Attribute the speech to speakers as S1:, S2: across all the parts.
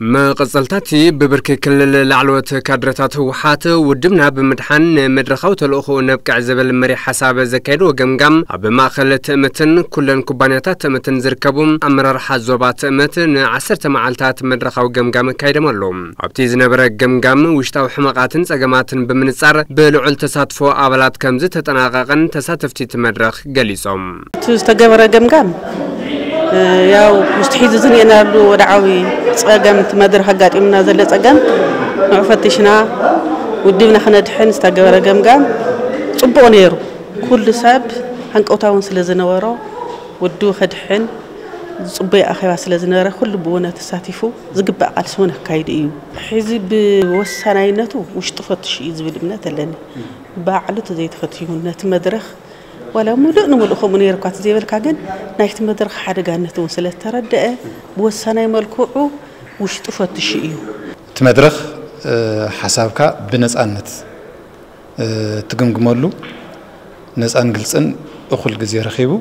S1: ما قصلتاتي ببركي كل العلوات كادرتات وحات ودمنا بمدحن مدرخوت الأخو نبقى عزب المري حساب زكايد وقمقم. بما خل تأمتن كل كوبانياتات تأمتن زركبوم. أمرار حزوبات تأمتن عصر تمعالتات مدرخو قمقم كايد ملوم عبتيز نبرا قمقم وشتاو حمقاتن ساقماتن بمنصار. بلعول تساتفو أبلات كمزي تتناقاقن تساتفتي تمدرخ قليسوم
S2: تستقبرا قمقم. ياو مستحيل زني أنا أبدو ودعوي تقام تمدر حقات إمنا زلة تقام نعفتشنا ودينا خنا دحين استجوار جام جام بونيرو كل سب هنك أتاون سلزنا ورا ودو خد حين صبي أخي بس لازم نرى كل بونا تساتيفو زقب على سونا كايد إيو حزب وسناينته وش تفتش إذا بدنا تلني بعلو تزيد فتيه النت مدرخ ولا ሙሉእ ንሙሉእ ከምኡ ነይሩ እኳ ዘይበልካ ግን ናይቲ መድረክ ሓደጋነት እውን ስለተረድአ ብወሳናይ መልክዑ ውሽጡ ፈትሽ እዩ
S3: እቲ መድረክ ሓሳብካ ብነፃነት ትግምግመሉ ነፃን ግልፅን እኹል ግዜ ረኺቡ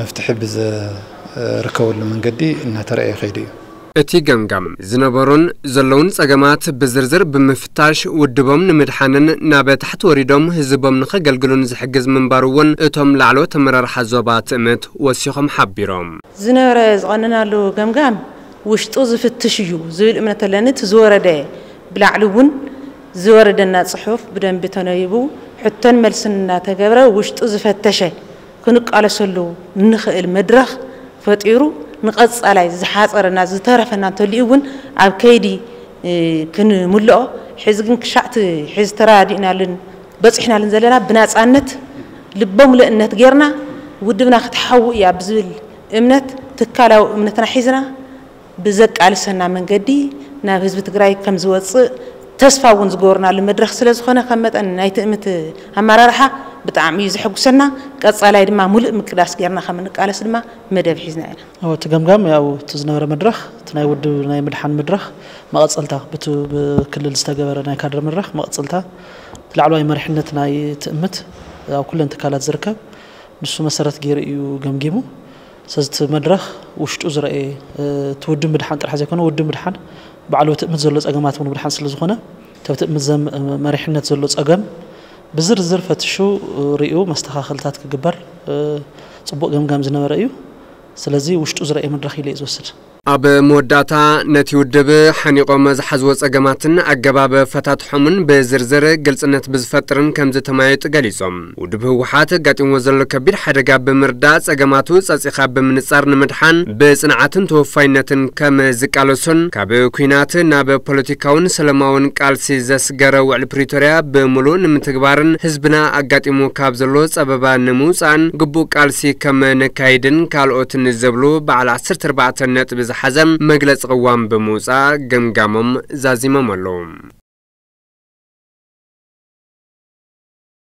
S3: መፍትሒ ብዝርከበሉ መንገዲ እናተረአየ ከይዲ እዩ
S1: እቲ ገምገም ዝነበሩን ዘለውን ጸገማት ብዝርዝር ብምፍታሽ ውድቦም ንምድሓንን ናብ ታሕቲ ወሪዶም ህዝቦም ንኸገልግሉን ዝሕግዝ ምንባር እውን እቶም ላዕሎት ኣመራርሓ ዞባ ትእምት ወሲኾም ሓቢሮም
S4: ዝነበረ ዝቐነናሉ ገምጋም ውሽጡ ዝፍትሽ እዩ ዝብል እምነት ኣለኒ እቲ ዝወረደ ብላዕሊ እውን ዝወረደና ጽሑፍ ብደንቢ ተነይቡ ሕቶን መልስን እናተገብረ ውሽጡ ዝፈተሸ ክንቃለሰሉ ንኽእል መድረኽ ፈጢሩ ንቐፃላይ ዝሓፀረና ዝተረፈና እንተልዩ እውን ኣብ ከይዲ ክንምልኦ ሕዚ ግን ክሻዕቲ ሕዚ ተራዲእናልን በፂሕናልን ዘለና ብናፃነት ልበ ሙሉእነት ጌርና ውድብና ክትሓውእ እያ ብዝብል እምነት ትካላዊ እምነትና ሒዝና ብዘቃልሰና መንገዲ ናብ ህዝቢ ትግራይ ከም ዝወፅእ ተስፋ እውን ዝገበርናሉ መድረክ ስለ ዝኾነ ከም መጠን ናይቲ እምት ኣመራርሓ ብጣዕሚ እዩ ዝሕጉሰና ቀጻላይ ድማ ሙሉእ ምቅዳስ ጌርና ከም ንቃለስ ድማ መደብ ሒዝና ኢና
S5: እቲ ገምጋም ያው እቲ ዝነበረ መድረኽ እቲ ናይ ውድብ ናይ ምድሓን መድረኽ መቐፀልታ ብቲ ብክልል ዝተገበረ ናይ ካድረ መድረኽ መቐፀልታ ላዕለዋይ መሪሕነት ናይ ትእምት ኣብ ኩለን ትካላት ዝርከብ ንሱ መሰረት ገይሩ እዩ ገምጊሙ ስለዚ እቲ መድረኽ ውሽጡ ዝረአየ እቲ ውድብ ምድሓን ጥራሕ ዘይኮነ ውድብ ምድሓን ባዕሉ ትእምት ዘሎ ፀገማት እውን ምድሓን ስለዝኾነ ተብቲ እምት መሪሕነት ዘሎ ፀገም ብዝርዝር ፈትሹ ርኡ መስተኻኸልታት ክግበር ፅቡቅ ገምጋም ዝነበረ እዩ ስለዚ ውሽጡ ዝረአየ መድረክ ኢለ እዩ ዝወስድ
S1: ኣብ መወዳእታ ነቲ ውድብ ሓኒቆም ዝሓዝዎ ጸገማትን ኣገባብ ፈታትሖምን ብዝርዝር ግልጽነት ብዝፈጥርን ከም ዝተማየጡ ገሊጾም። ውድብ ህወሓት ጋጢምዎ ዘሎ ከቢድ ሓደጋ ብምርዳእ ጸገማቱ ጸጺኻ ብምንጻር ንምድሓን ብጽንዓትን ተወፋይነትን ከም ዝቃለሶን ካብ ኩናት ናብ ፖለቲካውን ሰላማውን ቃልሲ ዘስገረ ውዕሊ ፕሪቶርያ ብምሉእ ንምትግባርን ህዝብና ኣጋጢሙ ካብ ዘሎ ጸበባ ንምውፃእን ግቡእ ቃልሲ ከም ነካይድን ካልኦትን ዘብሉ በዓል 14 ነጥቢ ዝሓዘ መግለፂ ቅዋም ብምውፃእ ገምጋሞም ዛዚሞም ኣለዉ